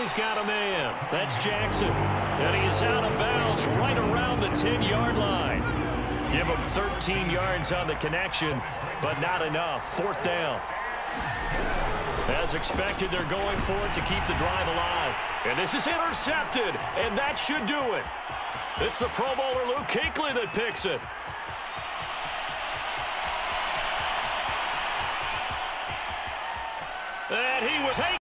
he's got a man. That's Jackson. And he is out of bounds right around the 10-yard line. Give him 13 yards on the connection, but not enough. Fourth down. As expected, they're going for it to keep the drive alive. And this is intercepted, and that should do it. It's the Pro Bowler Luke Kuechly that picks it. And he was taken.